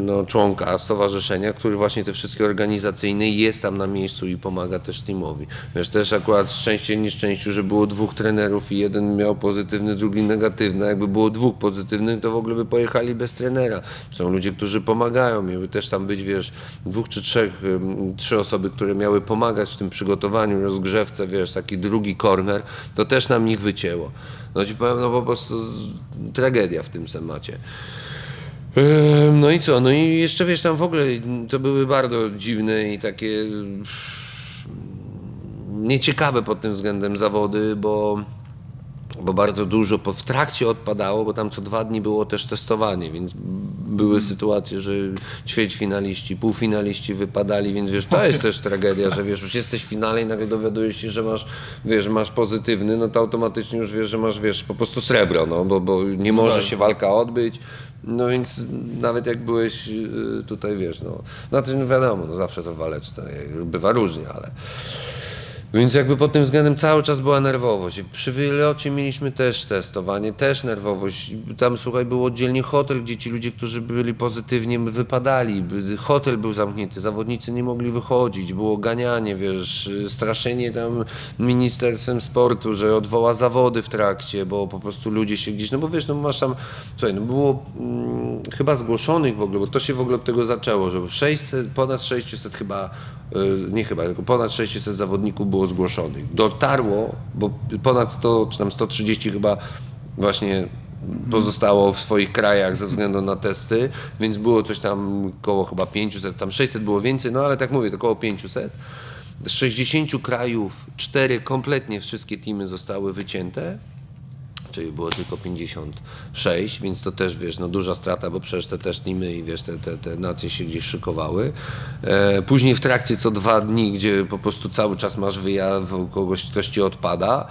no, członka stowarzyszenia, który właśnie te wszystkie organizacyjne jest tam na miejscu i pomaga też teamowi. Wiesz, też akurat szczęście nieszczęściu, że było dwóch trenerów i jeden miał pozytywny, drugi negatywny. Jakby było dwóch pozytywnych, to w ogóle by pojechali bez trenera. Są ludzie, którzy pomagają. Miały też tam być, wiesz, dwóch czy trzech, trzy osoby, które miały pomagać w tym przygotowaniu, rozgrzewce, wiesz, taki drugi corner, to też nam ich wycięło. No ci powiem, no po prostu tragedia w tym temacie. Em, No i co? No i jeszcze wiesz, tam w ogóle to były bardzo dziwne i takie mm, nieciekawe pod tym względem zawody, bo bo bardzo dużo po, w trakcie odpadało, bo tam co dwa dni było też testowanie, więc były sytuacje, że ćwierćfinaliści, półfinaliści wypadali, więc wiesz, to jest też tragedia, że wiesz, już jesteś w finale i nagle dowiadujesz się, że masz, wiesz, masz pozytywny, no to automatycznie już wiesz, że masz, wiesz, po prostu srebro, no, bo, bo nie może się walka odbyć, no więc nawet jak byłeś y, tutaj, wiesz, no, no to wiadomo, no zawsze to w waleczce bywa różnie, ale... Więc jakby pod tym względem cały czas była nerwowość. Przy wylocie mieliśmy też testowanie, też nerwowość. Tam słuchaj, był oddzielnie hotel, gdzie ci ludzie, którzy byli pozytywnie wypadali. Hotel był zamknięty, zawodnicy nie mogli wychodzić, było ganianie, wiesz, straszenie tam ministerstwem sportu, że odwoła zawody w trakcie, bo po prostu ludzie się gdzieś, no bo wiesz, no masz tam, słuchaj, no było mm, chyba zgłoszonych w ogóle, bo to się w ogóle od tego zaczęło, że 600, ponad 600 chyba nie chyba, tylko ponad 600 zawodników było zgłoszonych. Dotarło, bo ponad 100 czy tam 130 chyba właśnie pozostało w swoich krajach ze względu na testy, więc było coś tam koło chyba 500, tam 600 było więcej, no ale tak mówię, to około 500. Z 60 krajów, 4 kompletnie wszystkie teamy zostały wycięte czyli było tylko 56, więc to też, wiesz, no duża strata, bo przecież te też teamy i wiesz, te, te, te nacje się gdzieś szykowały. E, później w trakcie co dwa dni, gdzie po prostu cały czas masz wyjazd, kogoś, ktoś ci odpada,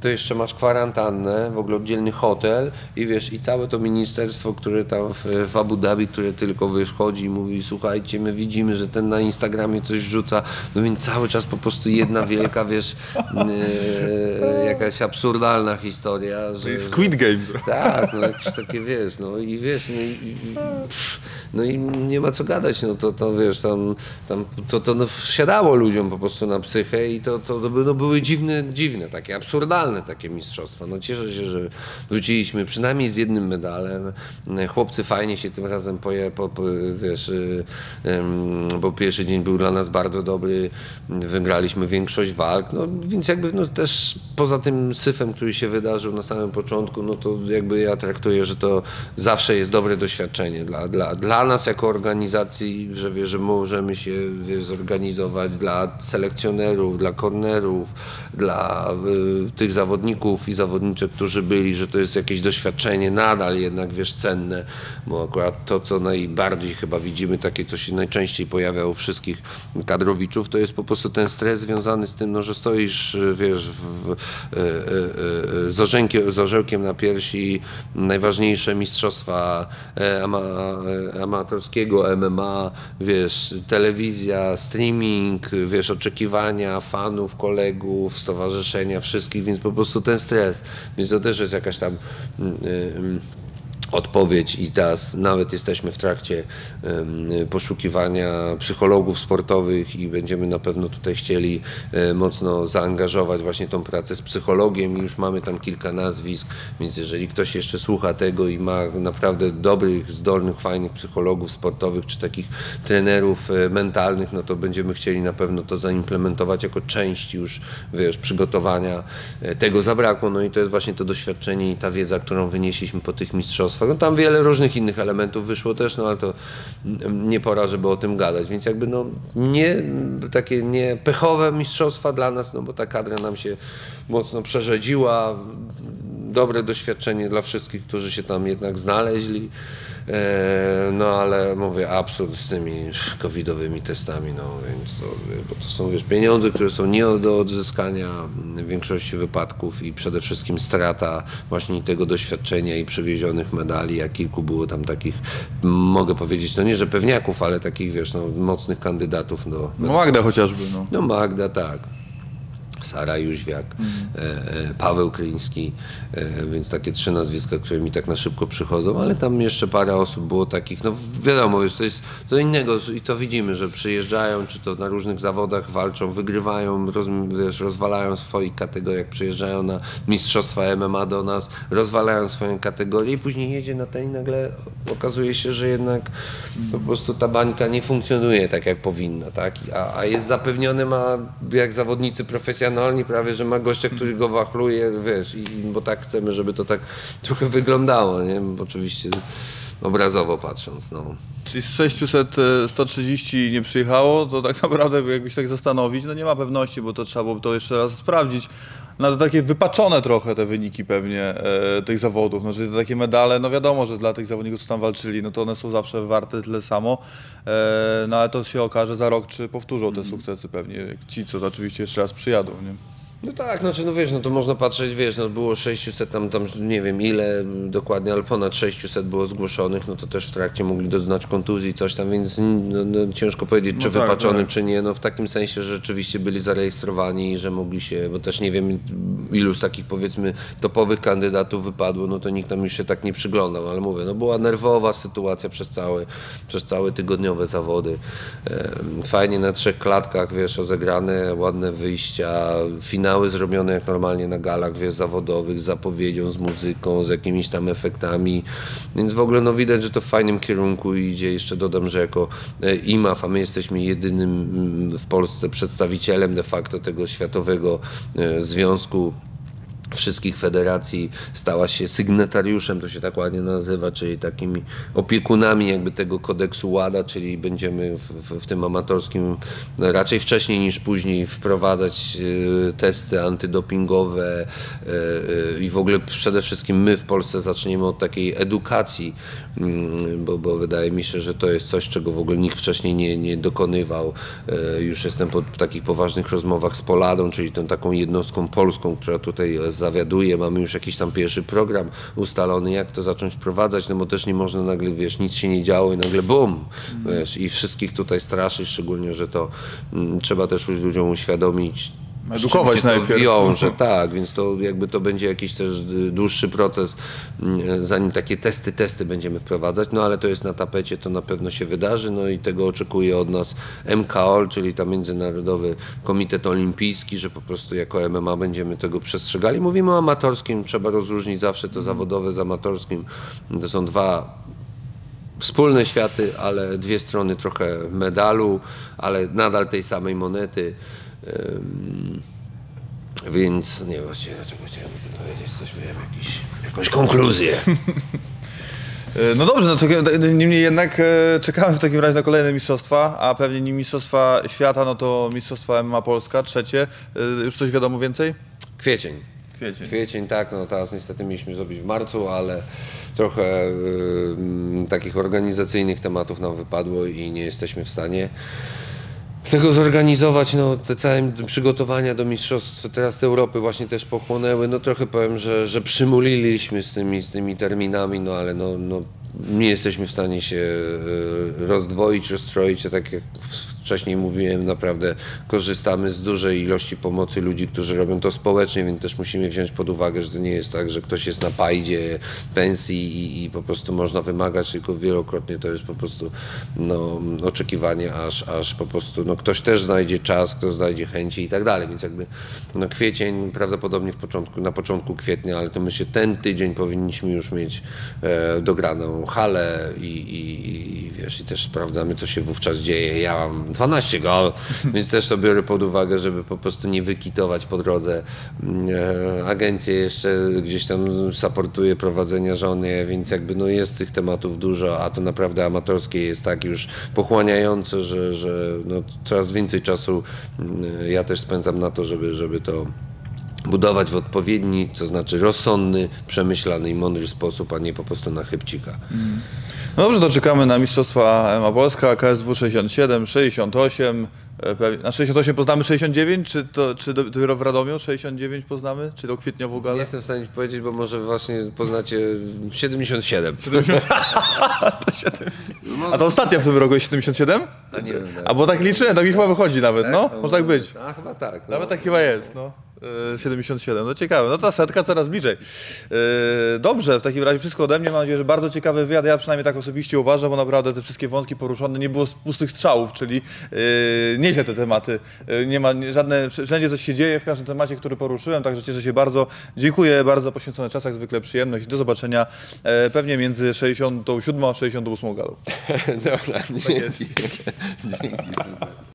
to jeszcze masz kwarantannę, w ogóle oddzielny hotel i wiesz, i całe to ministerstwo, które tam w, w Abu Dhabi, które tylko wychodzi i mówi, słuchajcie, my widzimy, że ten na Instagramie coś rzuca, no więc cały czas po prostu jedna wielka, wiesz, yy, jakaś absurdalna historia. Że, Squid Game. Tak, no jakieś takie, wiesz, no i wiesz, no i, i, no i nie ma co gadać, no to, to wiesz, tam, tam to, to no, wsiadało ludziom po prostu na psychę i to, to, to no, były dziwne, dziwne, takie absurdalne takie mistrzostwa. No cieszę się, że wróciliśmy przynajmniej z jednym medalem. Chłopcy fajnie się tym razem poje, po, po, wiesz, bo pierwszy dzień był dla nas bardzo dobry, wygraliśmy większość walk, no więc jakby no, też poza tym syfem, który się wydarzył na samym początku, no to jakby ja traktuję, że to zawsze jest dobre doświadczenie dla, dla, dla nas jako organizacji, że, wie, że możemy się zorganizować dla selekcjonerów, dla kornerów, dla y, tych zawodników i zawodniczek, którzy byli, że to jest jakieś doświadczenie nadal jednak, wiesz, cenne, bo akurat to, co najbardziej chyba widzimy, takie, co się najczęściej pojawia u wszystkich kadrowiczów, to jest po prostu ten stres związany z tym, no, że stoisz, wiesz, w, e, e, e, z, orzełkiem, z orzełkiem na piersi, najważniejsze mistrzostwa ama, amatorskiego MMA, wiesz, telewizja, streaming, wiesz, oczekiwania fanów, kolegów, stowarzyszenia, wszystkich, więc po prostu ten stres. Więc to też jest jakaś tam. Odpowiedź i teraz nawet jesteśmy w trakcie poszukiwania psychologów sportowych i będziemy na pewno tutaj chcieli e, mocno zaangażować właśnie tą pracę z psychologiem i już mamy tam kilka nazwisk, więc jeżeli ktoś jeszcze słucha tego i ma naprawdę dobrych, zdolnych, fajnych psychologów sportowych czy takich trenerów e, mentalnych, no to będziemy chcieli na pewno to zaimplementować jako część już, wiesz, przygotowania. E, tego zabrakło, no i to jest właśnie to doświadczenie i ta wiedza, którą wynieśliśmy po tych mistrzostwach no tam wiele różnych innych elementów wyszło też, no ale to nie pora, żeby o tym gadać. Więc jakby no nie takie nie pechowe mistrzostwa dla nas, no bo ta kadra nam się mocno przerzedziła. Dobre doświadczenie dla wszystkich, którzy się tam jednak znaleźli. E, no ale mówię, absurd z tymi covidowymi testami, no więc to, bo to są wiesz, pieniądze, które są nie do odzyskania w większości wypadków i przede wszystkim strata właśnie tego doświadczenia i przywiezionych medali, a kilku było tam takich, mogę powiedzieć, no nie, że pewniaków, ale takich wiesz, no, mocnych kandydatów do... No Magda chociażby, no. No Magda, tak. Sara Jóźwiak, mm. Paweł Kryński, e, więc takie trzy nazwiska, które mi tak na szybko przychodzą, ale tam jeszcze parę osób było takich, no wiadomo, to jest co innego i to widzimy, że przyjeżdżają, czy to na różnych zawodach walczą, wygrywają, roz, wiesz, rozwalają swoich kategoriach, przyjeżdżają na mistrzostwa MMA do nas, rozwalają swoją kategorię i później jedzie na ten i nagle okazuje się, że jednak po prostu ta bańka nie funkcjonuje tak, jak powinna, tak? A, a jest zapewniony ma, jak zawodnicy profesjonalni, profesjonalni prawie, że ma gościa, który go wachluje, wiesz, i, bo tak chcemy, żeby to tak trochę wyglądało, nie? Oczywiście obrazowo patrząc, no. Czyli z 600 130 nie przyjechało, to tak naprawdę jakbyś tak zastanowić, no nie ma pewności, bo to trzeba było to jeszcze raz sprawdzić. No to takie wypaczone trochę te wyniki pewnie e, tych zawodów. No, że te takie medale, no wiadomo, że dla tych zawodników, co tam walczyli, no to one są zawsze warte tyle samo. E, no ale to się okaże za rok, czy powtórzą te sukcesy pewnie. Ci, co to oczywiście jeszcze raz przyjadą. Nie? No tak, znaczy no wiesz, no to można patrzeć, wiesz, no było 600 tam, tam nie wiem ile dokładnie, ale ponad 600 było zgłoszonych, no to też w trakcie mogli doznać kontuzji, coś tam, więc no, no, ciężko powiedzieć, czy tak, wypaczony, tak. czy nie, no w takim sensie, że rzeczywiście byli zarejestrowani i że mogli się, bo też nie wiem ilu z takich powiedzmy topowych kandydatów wypadło, no to nikt tam już się tak nie przyglądał, ale mówię, no była nerwowa sytuacja przez całe, przez całe tygodniowe zawody. Fajnie na trzech klatkach, wiesz, rozegrane, ładne wyjścia, finały zrobione jak normalnie na galach, wiesz, zawodowych, z zapowiedzią, z muzyką, z jakimiś tam efektami, więc w ogóle no widać, że to w fajnym kierunku idzie. Jeszcze dodam, że jako e, IMAF, a my jesteśmy jedynym mm, w Polsce przedstawicielem de facto tego światowego e, związku wszystkich federacji stała się sygnatariuszem, to się tak ładnie nazywa, czyli takimi opiekunami jakby tego kodeksu WADA, czyli będziemy w, w, w tym amatorskim no, raczej wcześniej niż później wprowadzać e, testy antydopingowe e, e, i w ogóle przede wszystkim my w Polsce zaczniemy od takiej edukacji, mm, bo, bo wydaje mi się, że to jest coś, czego w ogóle nikt wcześniej nie, nie dokonywał. E, Już jestem po takich poważnych rozmowach z Poladą, czyli tą taką jednostką polską, która tutaj e, zawiaduje. Mamy już jakiś tam pierwszy program ustalony, jak to zacząć wprowadzać, no bo też nie można nagle, wiesz, nic się nie działo i nagle bum, wiesz, i wszystkich tutaj straszy, szczególnie, że to mm, trzeba też ludziom uświadomić, Edukować się to najpierw. Wiąże, tak, więc to jakby to będzie jakiś też dłuższy proces, zanim takie testy, testy będziemy wprowadzać, no ale to jest na tapecie, to na pewno się wydarzy, no i tego oczekuje od nas MKOL, czyli tam Międzynarodowy Komitet Olimpijski, że po prostu jako MMA będziemy tego przestrzegali. Mówimy o amatorskim, trzeba rozróżnić zawsze to zawodowe z amatorskim. To są dwa wspólne światy, ale dwie strony trochę medalu, ale nadal tej samej monety. Więc nie właściwie czego chciałem o tym powiedzieć, coś miałem jakiś, jakąś konkluzję. E, No dobrze, no to niemniej jednak e, czekamy w takim razie na kolejne mistrzostwa, a pewnie nie mistrzostwa świata, no to mistrzostwa MMA Polska, trzecie. E, Już coś wiadomo więcej? Kwiecień. Kwiecień. Kwiecień, tak, no teraz niestety mieliśmy zrobić w marcu, ale trochę takich organizacyjnych tematów nam wypadło i nie jesteśmy w stanie tego zorganizować, no te całe przygotowania do mistrzostw teraz Europy właśnie też pochłonęły, no trochę powiem, że, że przymuliliśmy z tymi, z tymi terminami, no ale no, no nie jesteśmy w stanie się e, rozdwoić, rozstroić, a tak jak wcześniej mówiłem, naprawdę korzystamy z dużej ilości pomocy ludzi, którzy robią to społecznie, więc też musimy wziąć pod uwagę, że to nie jest tak, że ktoś jest na pajdzie pensji i, i po prostu można wymagać, tylko wielokrotnie to jest po prostu no, oczekiwanie, aż, aż po prostu no, ktoś też znajdzie czas, kto znajdzie chęci i tak dalej, więc jakby no, kwiecień prawdopodobnie w początku, na początku kwietnia, ale to myślę ten tydzień powinniśmy już mieć e, dograną halę i, i, wiesz, i też sprawdzamy, co się wówczas dzieje. Ja mam 12 gol, więc też to biorę pod uwagę, żeby po prostu nie wykitować po drodze. Mm, E, agencje jeszcze gdzieś tam supportuje prowadzenia żony, więc jakby no jest tych tematów dużo, a to naprawdę amatorskie jest tak już pochłaniające, że, że no coraz więcej czasu mm, ja też spędzam na to, żeby, żeby to budować w odpowiedni, to znaczy rozsądny, przemyślany i mądry sposób, a nie po prostu na chybcika. No dobrze, to czekamy na mistrzostwa MMA Polska, KSW 67, 68. e, pewnie- Na 68 poznamy 69, czy to czy do- dopiero w Radomiu 69 poznamy, czy to kwietniową Nie galę? jestem w stanie powiedzieć, bo może właśnie poznacie 77. A to ostatnia w tym roku jest 77? A nie wiem, tak. A bo tak liczyłem, tak mi chyba wychodzi nawet, no, A, może tak być. A chyba tak. No. Nawet tak chyba jest, no. E, 77, no ciekawe. No ta setka coraz bliżej. E, Dobrze, w takim razie wszystko ode mnie. Mam nadzieję, że bardzo ciekawy wywiad. Ja przynajmniej tak osobiście uważam, bo naprawdę te wszystkie wątki poruszone nie było z pustych strzałów, czyli e, nieźle te tematy. E, Nie ma żadne, wszędzie coś się dzieje w każdym temacie, który poruszyłem, także cieszę się bardzo. Dziękuję bardzo za poświęcony czas, jak zwykle przyjemność. Do zobaczenia e, pewnie między 67 a 68 galą. Dobra, dzięki. jest. Dzięki. super.